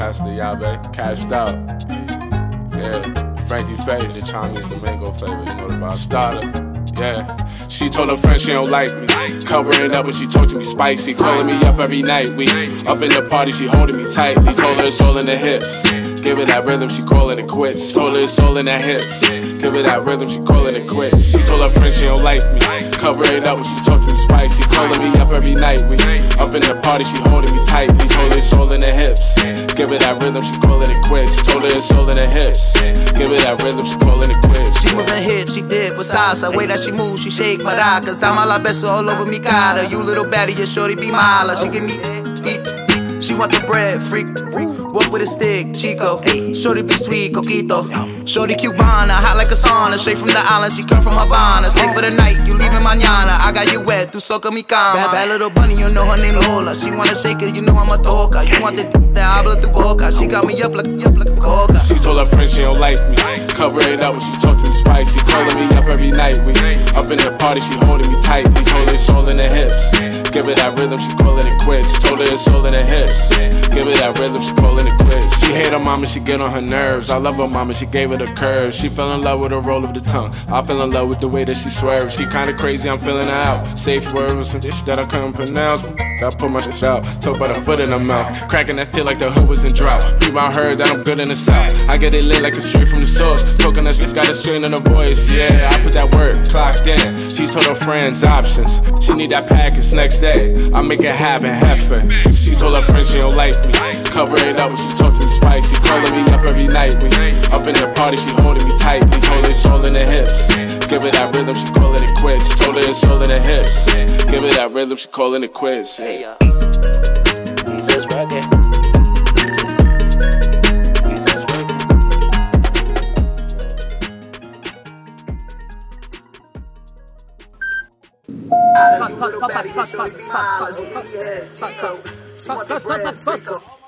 Master Yabe, cashed out. Yeah, Frankie Face, the Chinese, the mango flavor, you know the about Starda. Yeah, she told her friend she don't like me. Covering up when she talk to me spicy. Calling me up every night. We up in the party, she holding me tightly. Told her it's all in the hips. Give it that rhythm, she calling it quits. Told her it's all in the hips. Give it that rhythm, she calling it quits. She told her friend she don't like me. Covering up when she talk to me spicy. Calling me up every night. We up in the party, she holding me tightly. Told her it's all in the hips. Give her that rhythm, she calling it quits. Told her it's all in the hips. Give her that rhythm, she calling it quits. She moving hips, she did with salsa. Way that she moves, she shake maracas. I'm all beso all over me cara. You little baddie, your shorty be mala. She give me eat. She want the bread, freak, freak. Walk with a stick, Chico. Shorty be sweet, coquito. Shorty Cubana, hot like a sauna. Straight from the island, she come from Havana. Stay for the night, you leaving mañana. I got you wet, tu soca mi cama. Bad, bad little bunny, you know her name Lola. She wanna shake it, you know I'm a toca. You want the d that habla tu boca. She got me up like, up like a coca. She told her friends she don't like me. Cover it up when she talk to me spicy. Calling me up every night. We up in the party, she holding me tight. These told her it's all in the hips. Give it that rhythm, she calling it quits. Told her it's all in the hips. Give it that rhythm, she calling it quits. She hate her mama, she get on her nerves. I love her mama, she gave her the curves. She fell in love with the roll of the tongue. I fell in love with the way that she swerves. She kinda crazy, I'm feeling out. Safe words with some dish that I couldn't pronounce. I put my shit out, talk about a foot in her mouth. Cracking that shit like the hood was in drought. People I heard that I'm good in the south. I get it lit like it's straight from the source. Talking that shit got a strain in her voice. Yeah, I put that word clocked in. She told her friends options. She need that package next day. I make it happen, heifer. She told her friends she don't like me. Cover it up when she talk to me spicy. Calling me up every night. We up in the party, she holding me tight. These told Give it that rhythm, she calling it quits. Told her it's all in the hips. Give it that rhythm, she calling it quits. Hey, uh, he's just reggae. He's just reggae. Out of you little baddies, shorty be miles. She give me head, Chico. She want the bread, Frico.